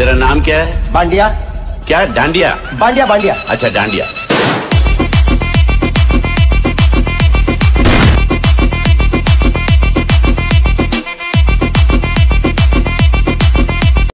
तेरा नाम क्या है? बांडिया। क्या? डांडिया। बांडिया बांडिया। अच्छा डांडिया।